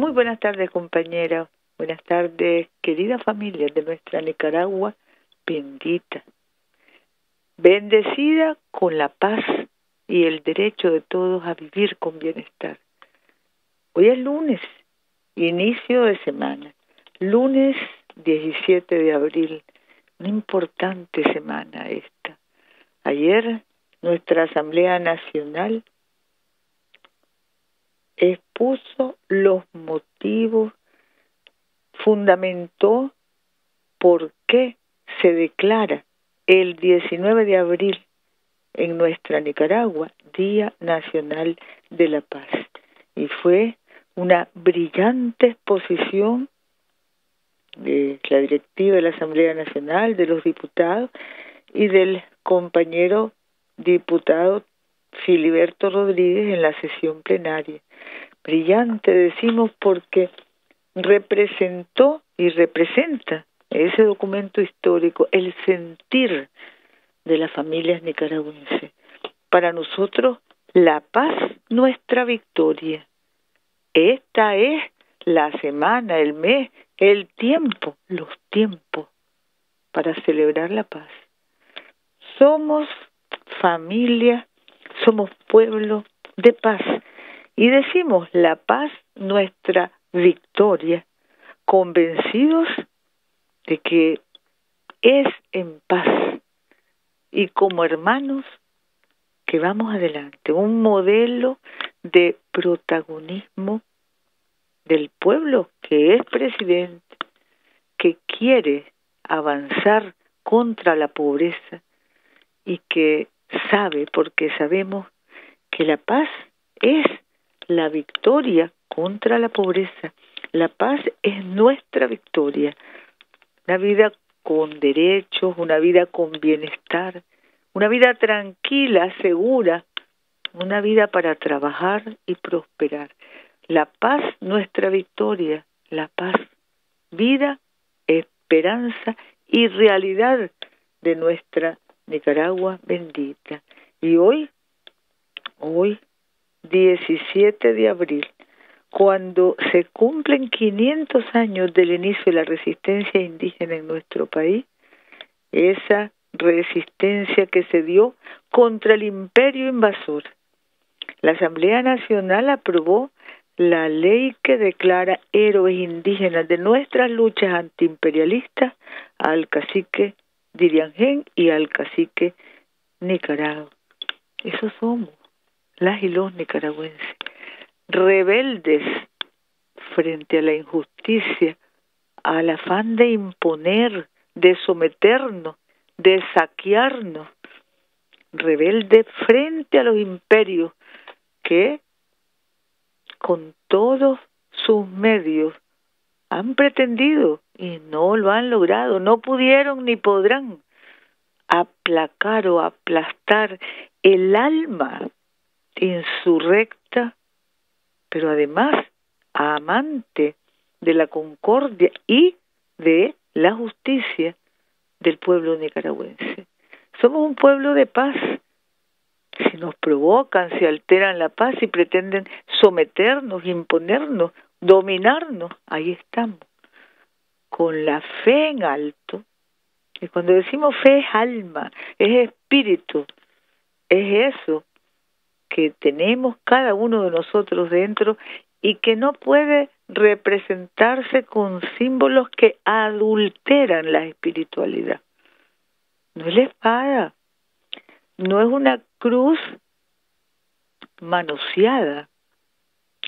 Muy buenas tardes, compañera. Buenas tardes, querida familia de nuestra Nicaragua bendita. Bendecida con la paz y el derecho de todos a vivir con bienestar. Hoy es lunes, inicio de semana. Lunes 17 de abril. Una importante semana esta. Ayer nuestra Asamblea Nacional expuso los motivos, fundamentó por qué se declara el 19 de abril en nuestra Nicaragua Día Nacional de la Paz. Y fue una brillante exposición de la directiva de la Asamblea Nacional, de los diputados y del compañero diputado Filiberto Rodríguez en la sesión plenaria. Brillante, decimos, porque representó y representa ese documento histórico el sentir de las familias nicaragüenses. Para nosotros, la paz, nuestra victoria. Esta es la semana, el mes, el tiempo, los tiempos para celebrar la paz. Somos familia, somos pueblo de paz. Y decimos la paz, nuestra victoria, convencidos de que es en paz y como hermanos que vamos adelante, un modelo de protagonismo del pueblo que es presidente, que quiere avanzar contra la pobreza y que sabe, porque sabemos que la paz es la victoria contra la pobreza. La paz es nuestra victoria. Una vida con derechos, una vida con bienestar, una vida tranquila, segura, una vida para trabajar y prosperar. La paz, nuestra victoria, la paz, vida, esperanza y realidad de nuestra Nicaragua bendita. Y hoy, hoy, 17 de abril, cuando se cumplen 500 años del inicio de la resistencia indígena en nuestro país, esa resistencia que se dio contra el imperio invasor. La Asamblea Nacional aprobó la ley que declara héroes indígenas de nuestras luchas antiimperialistas al cacique Diriangén y al cacique Nicaragua. Esos somos, las y los nicaragüenses rebeldes frente a la injusticia, al afán de imponer, de someternos, de saquearnos, rebeldes frente a los imperios que con todos sus medios han pretendido y no lo han logrado, no pudieron ni podrán aplacar o aplastar el alma insurrecta pero además amante de la concordia y de la justicia del pueblo nicaragüense. Somos un pueblo de paz. Si nos provocan, si alteran la paz y pretenden someternos, imponernos, dominarnos, ahí estamos, con la fe en alto. Y cuando decimos fe es alma, es espíritu, es eso que tenemos cada uno de nosotros dentro y que no puede representarse con símbolos que adulteran la espiritualidad. No es la espada, no es una cruz manoseada,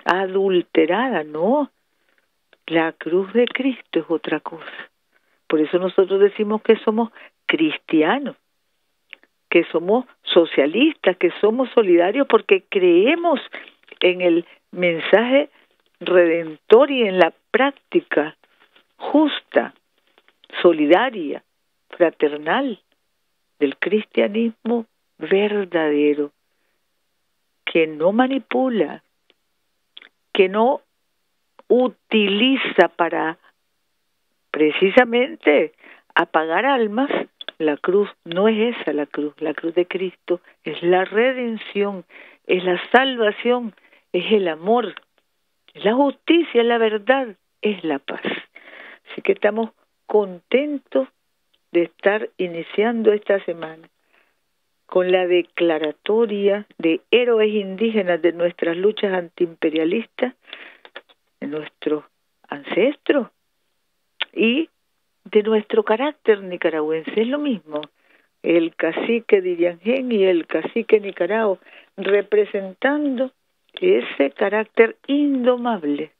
adulterada, no. La cruz de Cristo es otra cosa. Por eso nosotros decimos que somos cristianos que somos socialistas, que somos solidarios porque creemos en el mensaje redentor y en la práctica justa, solidaria, fraternal del cristianismo verdadero, que no manipula, que no utiliza para precisamente apagar almas, la cruz no es esa la cruz, la cruz de Cristo es la redención, es la salvación, es el amor la justicia, la verdad, es la paz. Así que estamos contentos de estar iniciando esta semana con la declaratoria de héroes indígenas de nuestras luchas antiimperialistas, de nuestros ancestros y de nuestro carácter nicaragüense. Es lo mismo. El cacique de Iriangén y el cacique Nicaragua representando ese carácter indomable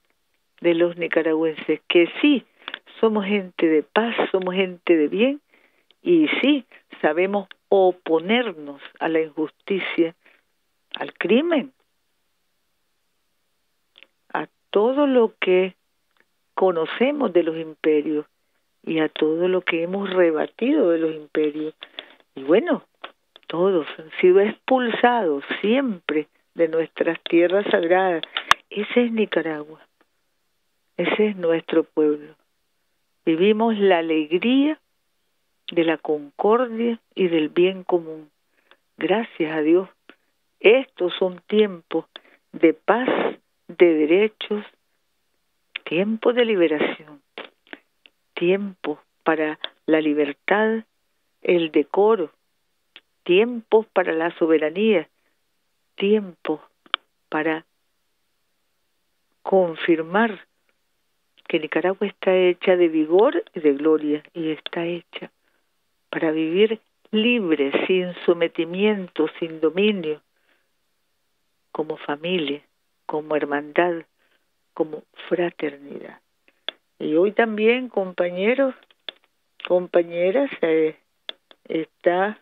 de los nicaragüenses, que sí somos gente de paz, somos gente de bien y sí sabemos oponernos a la injusticia, al crimen, a todo lo que conocemos de los imperios y a todo lo que hemos rebatido de los imperios. Y bueno, todos han sido expulsados siempre de nuestras tierras sagradas. Ese es Nicaragua, ese es nuestro pueblo. Vivimos la alegría de la concordia y del bien común. Gracias a Dios, estos son tiempos de paz, de derechos, tiempo de liberación, tiempo para la libertad, el decoro, tiempos para la soberanía, tiempo para confirmar que Nicaragua está hecha de vigor y de gloria y está hecha para vivir libre, sin sometimiento, sin dominio, como familia, como hermandad, como fraternidad. Y hoy también, compañeros, compañeras, eh, está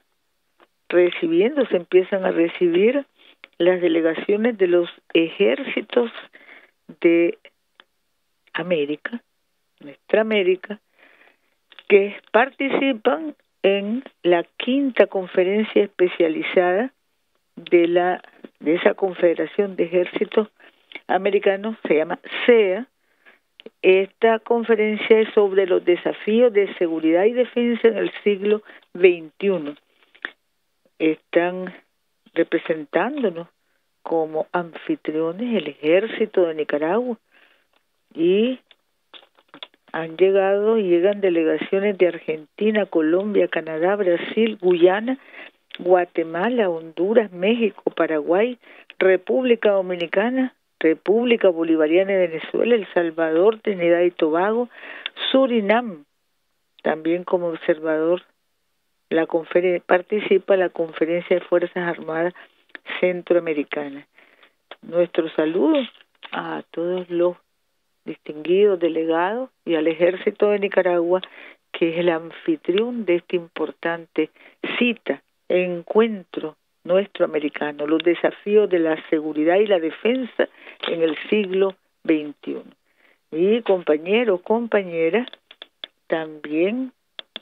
recibiendo, se empiezan a recibir las delegaciones de los ejércitos de América, nuestra América, que participan en la quinta conferencia especializada de la de esa Confederación de Ejércitos Americanos, se llama SEA. Esta conferencia es sobre los desafíos de seguridad y defensa en el siglo XXI. Están representándonos como anfitriones el ejército de Nicaragua y han llegado y llegan delegaciones de Argentina, Colombia, Canadá, Brasil, Guyana, Guatemala, Honduras, México, Paraguay, República Dominicana, República Bolivariana de Venezuela, El Salvador, Trinidad y Tobago, Surinam, también como observador la participa la Conferencia de Fuerzas Armadas Centroamericanas. Nuestro saludo a todos los distinguido delegado y al ejército de Nicaragua, que es el anfitrión de esta importante cita, encuentro nuestro americano, los desafíos de la seguridad y la defensa en el siglo XXI. Y compañeros, compañeras, también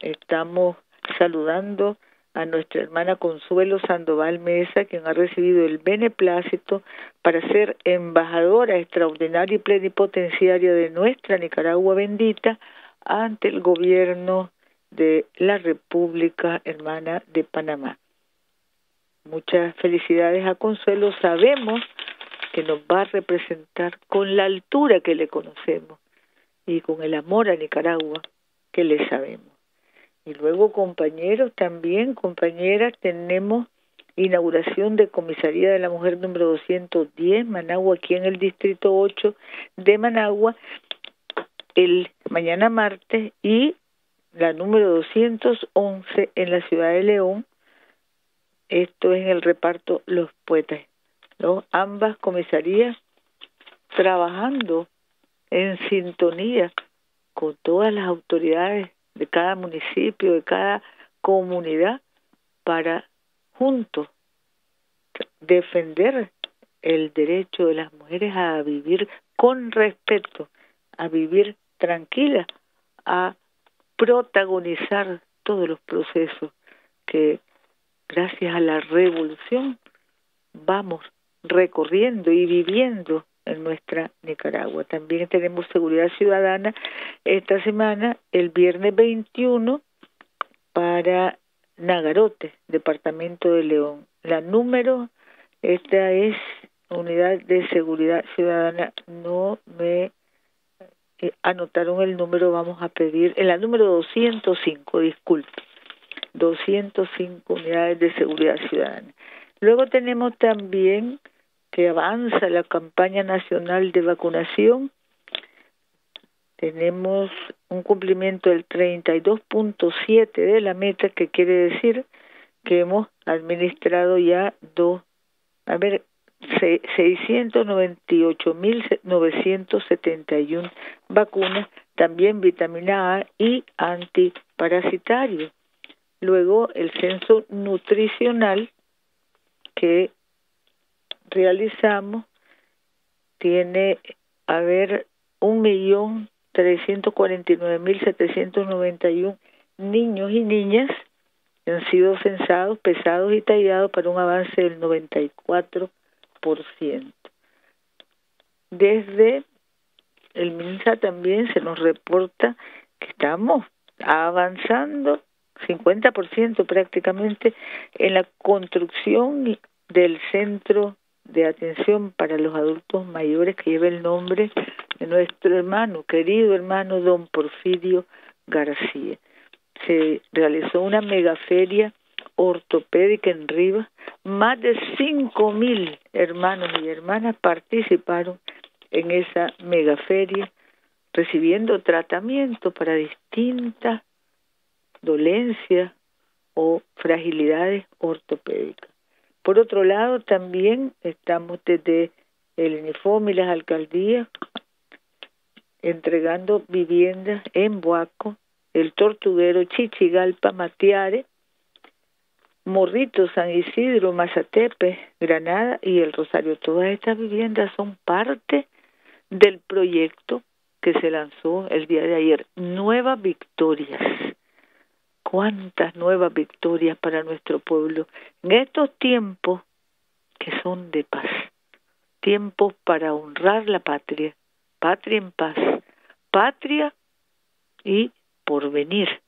estamos saludando a nuestra hermana Consuelo Sandoval Mesa, quien ha recibido el beneplácito para ser embajadora extraordinaria y plenipotenciaria de nuestra Nicaragua bendita ante el gobierno de la República Hermana de Panamá. Muchas felicidades a Consuelo. Sabemos que nos va a representar con la altura que le conocemos y con el amor a Nicaragua que le sabemos. Y luego, compañeros, también, compañeras, tenemos inauguración de Comisaría de la Mujer número 210, Managua, aquí en el Distrito 8 de Managua, el mañana martes, y la número 211 en la ciudad de León. Esto es el reparto Los Poetas. ¿no? Ambas comisarías trabajando en sintonía con todas las autoridades de cada municipio, de cada comunidad, para juntos defender el derecho de las mujeres a vivir con respeto, a vivir tranquila, a protagonizar todos los procesos que gracias a la revolución vamos recorriendo y viviendo en nuestra Nicaragua. También tenemos seguridad ciudadana esta semana, el viernes 21, para Nagarote, departamento de León. La número, esta es unidad de seguridad ciudadana no me eh, anotaron el número, vamos a pedir, en la número 205, disculpe, 205 unidades de seguridad ciudadana. Luego tenemos también que avanza la campaña nacional de vacunación. Tenemos un cumplimiento del 32.7 de la meta, que quiere decir que hemos administrado ya dos, a ver, 698.971 vacunas, también vitamina A y antiparasitario. Luego el censo nutricional que realizamos tiene, a ver, un millón trescientos cuarenta y nueve mil setecientos noventa y un niños y niñas que han sido censados, pesados y tallados para un avance del noventa y cuatro por ciento. Desde el MINSA también se nos reporta que estamos avanzando 50% prácticamente en la construcción del centro de atención para los adultos mayores que lleva el nombre de nuestro hermano, querido hermano don Porfirio García. Se realizó una megaferia ortopédica en Rivas. Más de cinco mil hermanos y hermanas participaron en esa megaferia recibiendo tratamiento para distintas dolencias o fragilidades ortopédicas. Por otro lado, también estamos desde el uniforme y las alcaldías entregando viviendas en Buaco, el Tortuguero, Chichigalpa, Matiare, Morrito, San Isidro, Mazatepe, Granada y el Rosario. Todas estas viviendas son parte del proyecto que se lanzó el día de ayer. Nuevas victorias cuántas nuevas victorias para nuestro pueblo en estos tiempos que son de paz, tiempos para honrar la patria, patria en paz, patria y por venir,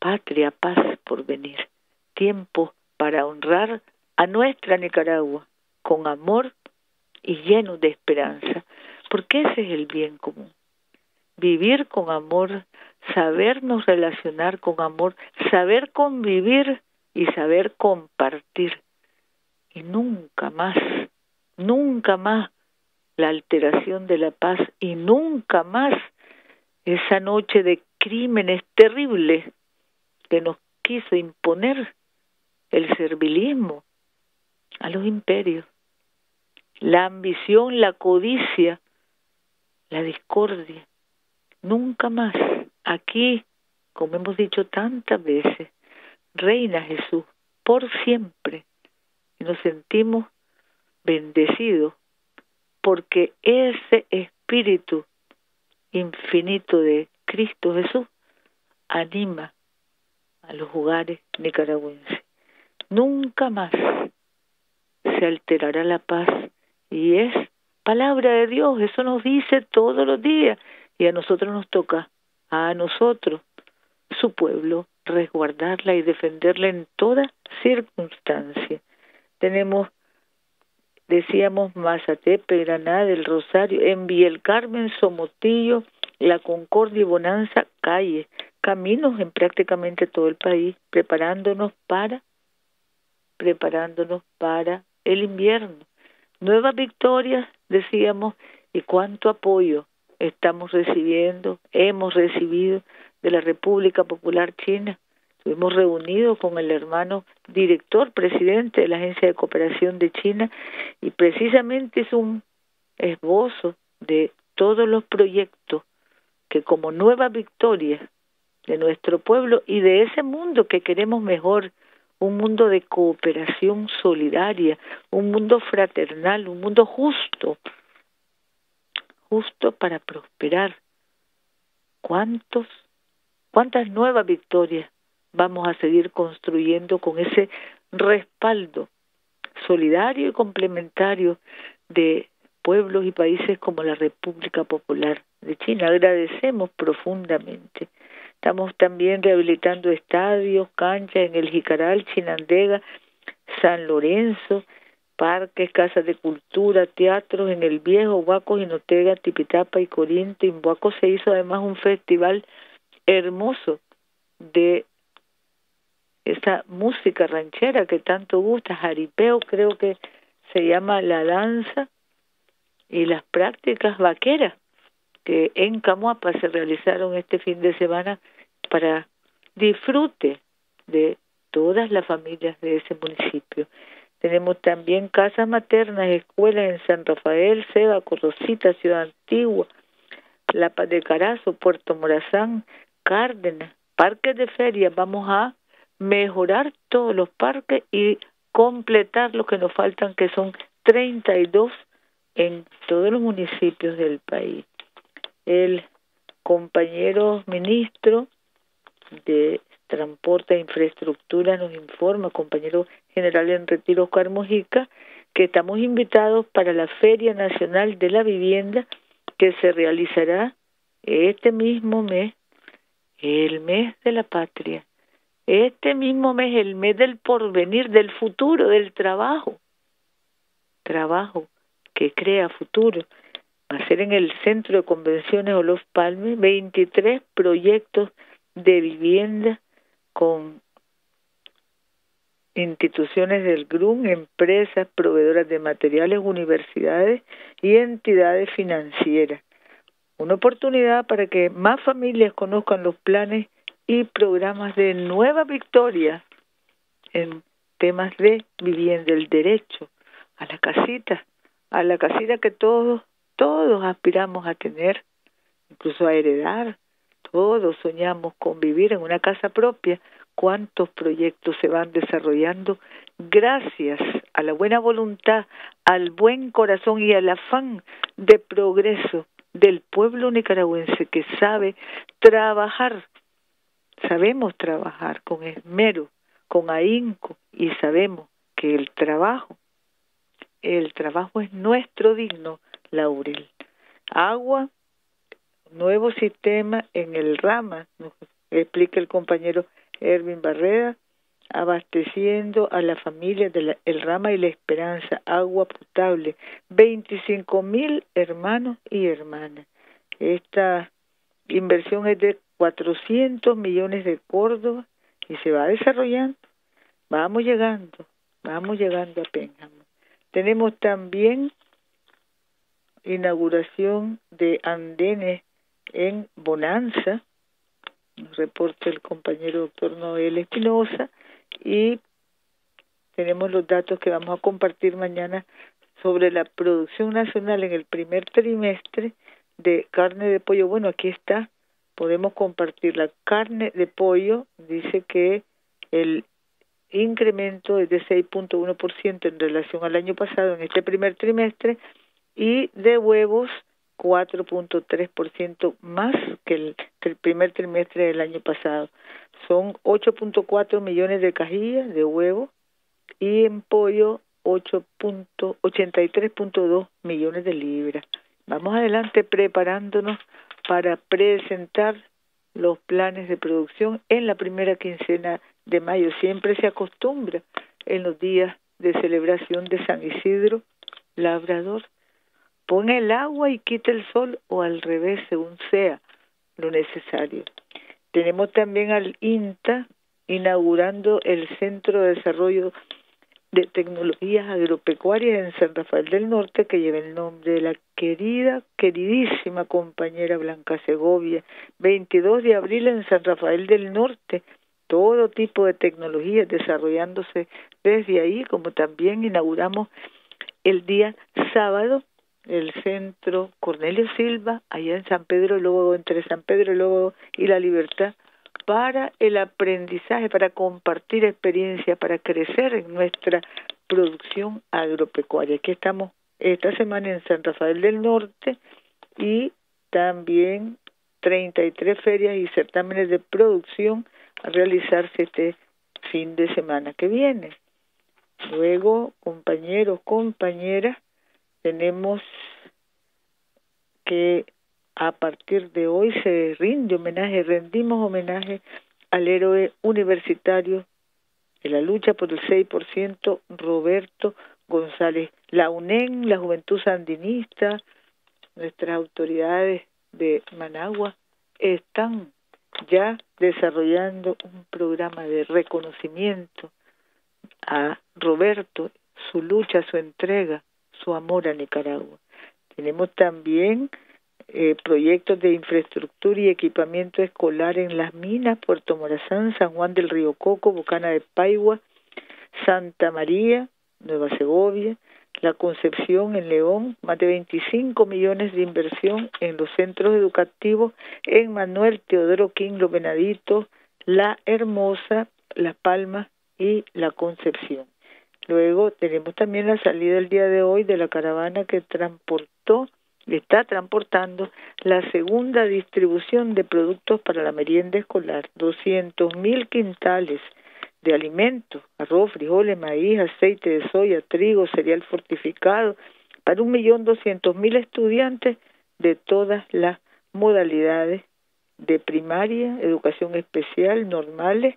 patria, paz por venir, tiempo para honrar a nuestra Nicaragua con amor y lleno de esperanza, porque ese es el bien común. Vivir con amor, sabernos relacionar con amor, saber convivir y saber compartir. Y nunca más, nunca más la alteración de la paz y nunca más esa noche de crímenes terribles que nos quiso imponer el servilismo a los imperios, la ambición, la codicia, la discordia. Nunca más Aquí, como hemos dicho tantas veces, reina Jesús por siempre. Y nos sentimos bendecidos porque ese espíritu infinito de Cristo Jesús anima a los hogares nicaragüenses. Nunca más se alterará la paz. Y es palabra de Dios, eso nos dice todos los días. Y a nosotros nos toca a nosotros, su pueblo, resguardarla y defenderla en toda circunstancia. Tenemos, decíamos, Mazatepe, Granada, del Rosario, en el Carmen, Somotillo, La Concordia y Bonanza, calle, caminos en prácticamente todo el país, preparándonos para, preparándonos para el invierno. Nuevas victorias, decíamos, y cuánto apoyo estamos recibiendo, hemos recibido de la República Popular China. Estuvimos reunidos con el hermano director, presidente de la Agencia de Cooperación de China, y precisamente es un esbozo de todos los proyectos que como nueva victoria de nuestro pueblo y de ese mundo que queremos mejor, un mundo de cooperación solidaria, un mundo fraternal, un mundo justo, justo para prosperar. ¿Cuántos, cuántas nuevas victorias vamos a seguir construyendo con ese respaldo solidario y complementario de pueblos y países como la República Popular de China. Agradecemos profundamente. Estamos también rehabilitando estadios, canchas en el Jicaral, Chinandega, San Lorenzo, parques, casas de cultura, teatros en el Viejo, Huaco, Jinotega, Tipitapa y Corinto. En Huaco se hizo además un festival hermoso de esa música ranchera que tanto gusta, jaripeo creo que se llama la danza y las prácticas vaqueras que en Camuapa se realizaron este fin de semana para disfrute de todas las familias de ese municipio. Tenemos también casas maternas, escuelas en San Rafael, Seba, Corrosita, Ciudad Antigua, La Paz de Carazo, Puerto Morazán, Cárdenas, parques de feria. Vamos a mejorar todos los parques y completar los que nos faltan, que son 32 en todos los municipios del país. El compañero ministro de Transporte e Infraestructura nos informa, compañero general en retiro Oscar Mojica, que estamos invitados para la Feria Nacional de la Vivienda que se realizará este mismo mes, el mes de la patria, este mismo mes, el mes del porvenir, del futuro, del trabajo, trabajo que crea futuro. Va a ser en el Centro de Convenciones Olof Palme, 23 proyectos de vivienda con instituciones del GRUN, empresas, proveedoras de materiales, universidades y entidades financieras. Una oportunidad para que más familias conozcan los planes y programas de Nueva Victoria en temas de vivienda, el derecho a la casita, a la casita que todos, todos aspiramos a tener, incluso a heredar, todos soñamos con vivir en una casa propia. ¿Cuántos proyectos se van desarrollando gracias a la buena voluntad, al buen corazón y al afán de progreso del pueblo nicaragüense que sabe trabajar? Sabemos trabajar con esmero, con ahínco y sabemos que el trabajo, el trabajo es nuestro digno laurel. Agua, nuevo sistema en el Rama, nos explica el compañero Erwin Barrera, abasteciendo a la familia del el Rama y la Esperanza agua potable, 25 mil hermanos y hermanas. Esta inversión es de 400 millones de Córdoba y se va desarrollando. Vamos llegando, vamos llegando a Pénjamo. Tenemos también inauguración de andenes en Bonanza, reporta el compañero doctor Noel Espinosa, y tenemos los datos que vamos a compartir mañana sobre la producción nacional en el primer trimestre de carne de pollo. Bueno, aquí está, podemos compartir la carne de pollo, dice que el incremento es de 6.1% en relación al año pasado en este primer trimestre y de huevos 4.3% más que el, que el primer trimestre del año pasado. Son 8.4 millones de cajillas de huevo y en pollo 8.83.2 millones de libras. Vamos adelante preparándonos para presentar los planes de producción en la primera quincena de mayo. Siempre se acostumbra en los días de celebración de San Isidro Labrador pon el agua y quita el sol o al revés, según sea lo necesario. Tenemos también al INTA inaugurando el Centro de Desarrollo de Tecnologías Agropecuarias en San Rafael del Norte, que lleva el nombre de la querida, queridísima compañera Blanca Segovia. 22 de abril en San Rafael del Norte, todo tipo de tecnologías desarrollándose desde ahí, como también inauguramos el día sábado el centro Cornelio Silva, allá en San Pedro Lobo, entre San Pedro Lobo y La Libertad, para el aprendizaje, para compartir experiencia, para crecer en nuestra producción agropecuaria. Aquí estamos esta semana en San Rafael del Norte y también 33 ferias y certámenes de producción a realizarse este fin de semana que viene. Luego, compañeros, compañeras, tenemos que a partir de hoy se rinde homenaje, rendimos homenaje al héroe universitario de la lucha por el 6%, Roberto González. La UNEN, la Juventud Sandinista, nuestras autoridades de Managua están ya desarrollando un programa de reconocimiento a Roberto, su lucha, su entrega, su amor a Nicaragua. Tenemos también eh, proyectos de infraestructura y equipamiento escolar en las minas, Puerto Morazán, San Juan del Río Coco, Bocana de Paigua, Santa María, Nueva Segovia, La Concepción en León, más de 25 millones de inversión en los centros educativos en Manuel Teodoro King, Los Venaditos, La Hermosa, La Palma y La Concepción. Luego tenemos también la salida el día de hoy de la caravana que transportó, está transportando la segunda distribución de productos para la merienda escolar, 200 mil quintales de alimentos, arroz, frijoles, maíz, aceite de soya, trigo, cereal fortificado, para un millón doscientos mil estudiantes de todas las modalidades de primaria, educación especial, normales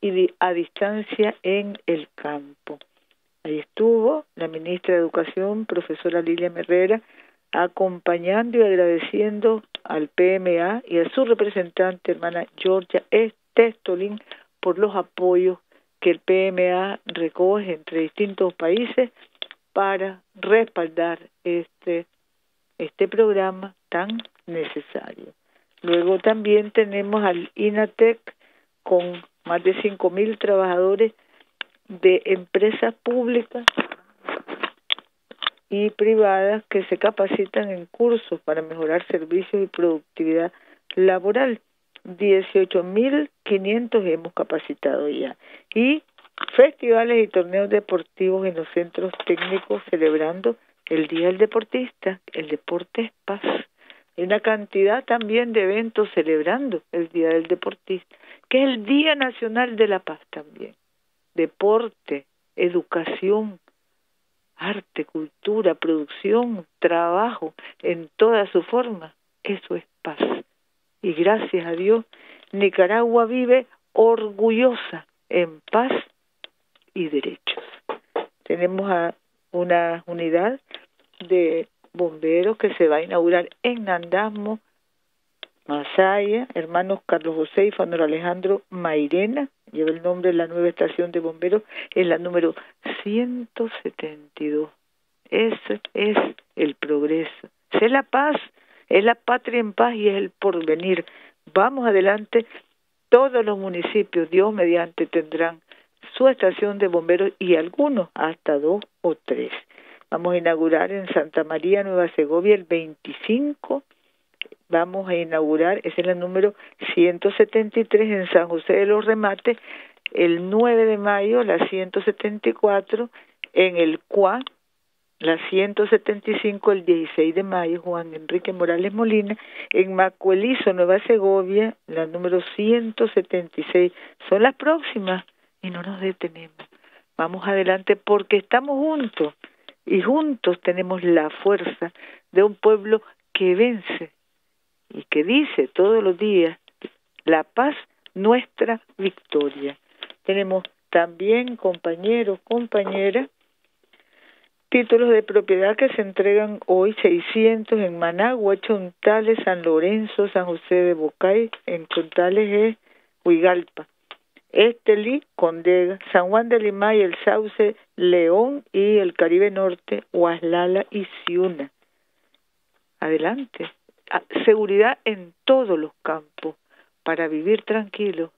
y a distancia en el campo. Ahí estuvo la ministra de Educación, profesora Lilia Herrera, acompañando y agradeciendo al PMA y a su representante, hermana Georgia Estestolin, por los apoyos que el PMA recoge entre distintos países para respaldar este, este programa tan necesario. Luego también tenemos al INATEC con más de 5.000 trabajadores de empresas públicas y privadas que se capacitan en cursos para mejorar servicios y productividad laboral. 18.500 hemos capacitado ya. Y festivales y torneos deportivos en los centros técnicos celebrando el Día del Deportista, el deporte es paz. Hay una cantidad también de eventos celebrando el Día del Deportista, que es el Día Nacional de la Paz también. Deporte, educación, arte, cultura, producción, trabajo, en toda su forma, eso es paz y gracias a Dios Nicaragua vive orgullosa en paz y derechos. Tenemos a una unidad de bomberos que se va a inaugurar en Nandasmo, Masaya, hermanos Carlos José y Fanor Alejandro Mairena, lleva el nombre de la nueva estación de bomberos, es la número 172. Ese es el progreso. Sé la paz es la patria en paz y es el porvenir. Vamos adelante, todos los municipios, Dios mediante, tendrán su estación de bomberos y algunos hasta dos o tres. Vamos a inaugurar en Santa María, Nueva Segovia, el 25. Vamos a inaugurar, es el número 173 en San José de los Remates, el 9 de mayo, la 174 en el CUA, la 175 el 16 de mayo, Juan Enrique Morales Molina, en Macuelizo, Nueva Segovia, la número 176. Son las próximas y no nos detenemos. Vamos adelante porque estamos juntos y juntos tenemos la fuerza de un pueblo que vence y que dice todos los días, la paz, nuestra victoria. Tenemos también compañeros, compañeras, Títulos de propiedad que se entregan hoy 600 en Managua, Chontales, San Lorenzo, San José de Bocay, en Chontales es Huigalpa, Estelí, Condega, San Juan de Limay, El Sauce, León y el Caribe Norte, Huaslala y Ciuna. Adelante. Seguridad en todos los campos para vivir tranquilo,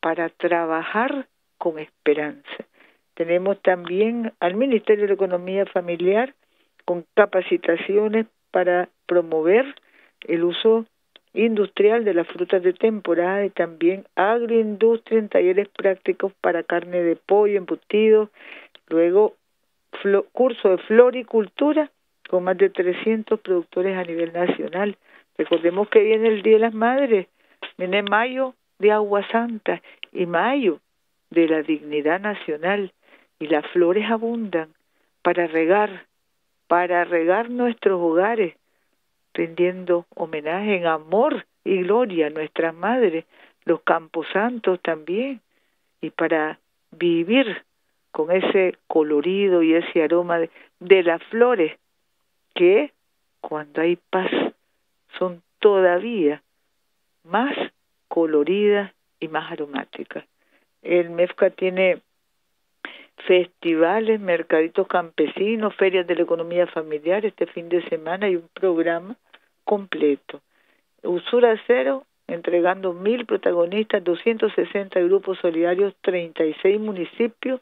para trabajar con esperanza. Tenemos también al Ministerio de Economía Familiar con capacitaciones para promover el uso industrial de las frutas de temporada y también agroindustria en talleres prácticos para carne de pollo, embutido, luego curso de floricultura con más de 300 productores a nivel nacional. Recordemos que viene el Día de las Madres, viene mayo de Agua Santa y mayo de la dignidad nacional y las flores abundan para regar, para regar nuestros hogares, rindiendo homenaje en amor y gloria a nuestras madres, los campos santos también, y para vivir con ese colorido y ese aroma de, de las flores que cuando hay paz son todavía más coloridas y más aromáticas. El MEFCA tiene festivales, mercaditos campesinos, ferias de la economía familiar este fin de semana y un programa completo. Usura Cero, entregando mil protagonistas, 260 grupos solidarios, 36 municipios,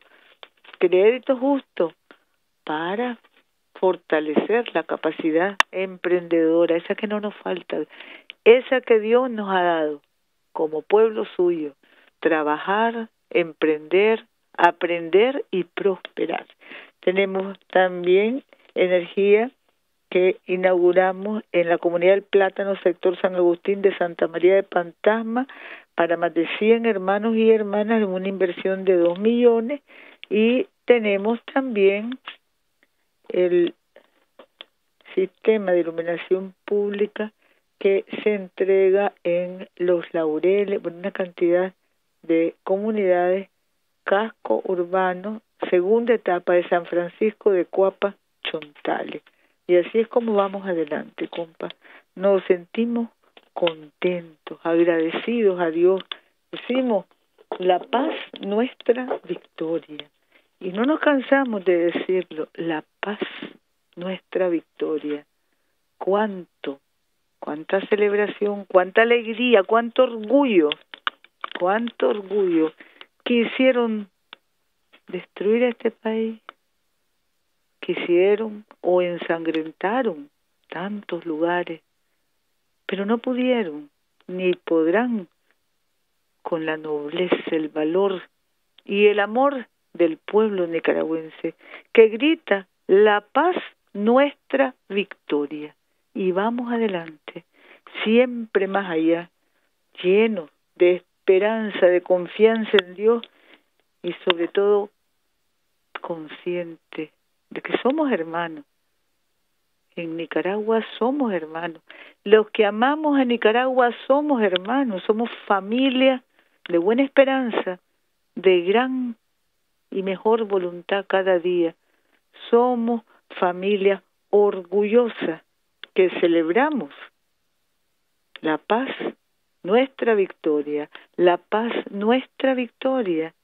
crédito justo para fortalecer la capacidad emprendedora, esa que no nos falta, esa que Dios nos ha dado como pueblo suyo, trabajar, emprender, aprender y prosperar. Tenemos también energía que inauguramos en la comunidad del Plátano, sector San Agustín de Santa María de Pantasma, para más de 100 hermanos y hermanas en una inversión de 2 millones y tenemos también el sistema de iluminación pública que se entrega en Los Laureles, por una cantidad de comunidades, casco urbano, segunda etapa de San Francisco de Cuapa, Chontales. Y así es como vamos adelante, compa. Nos sentimos contentos, agradecidos a Dios. Decimos, la paz nuestra victoria. Y no nos cansamos de decirlo, la paz nuestra victoria. Cuánto cuánta celebración, cuánta alegría, cuánto orgullo, cuánto orgullo quisieron destruir este país, quisieron o ensangrentaron tantos lugares, pero no pudieron ni podrán con la nobleza, el valor y el amor del pueblo nicaragüense que grita la paz nuestra victoria y vamos adelante, siempre más allá, llenos de esperanza, de confianza en Dios y sobre todo consciente de que somos hermanos. En Nicaragua somos hermanos. Los que amamos a Nicaragua somos hermanos, somos familia de buena esperanza, de gran y mejor voluntad cada día. Somos familia orgullosa que celebramos la paz, nuestra victoria, la paz, nuestra victoria.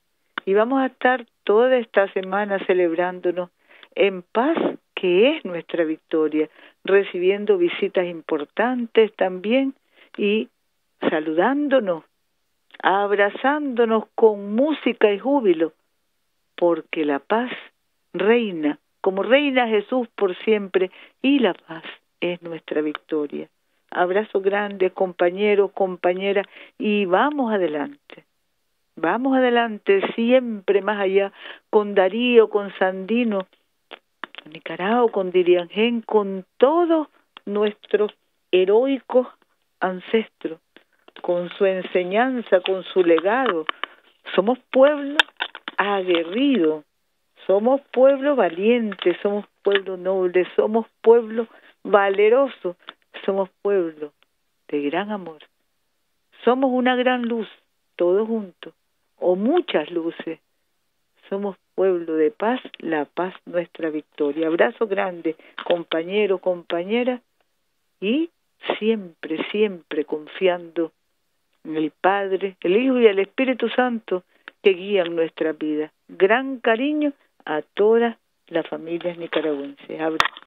Y vamos a estar toda esta semana celebrándonos en paz, que es nuestra victoria, recibiendo visitas importantes también y saludándonos, abrazándonos con música y júbilo, porque la paz reina, como reina Jesús por siempre, y la paz es nuestra victoria. Abrazo grande, compañero, compañera, y vamos adelante. Vamos adelante, siempre más allá, con Darío, con Sandino, con Nicaragua, con Diriangén, con todos nuestros heroicos ancestros, con su enseñanza, con su legado. Somos pueblo aguerrido, somos pueblo valiente, somos pueblo noble, somos pueblo valeroso, somos pueblo de gran amor. Somos una gran luz, todos juntos, o muchas luces. Somos pueblo de paz, la paz nuestra victoria. Abrazo grande, compañero, compañera, y siempre, siempre confiando en el Padre, el Hijo y el Espíritu Santo que guían nuestra vida. Gran cariño a todas las familias nicaragüenses.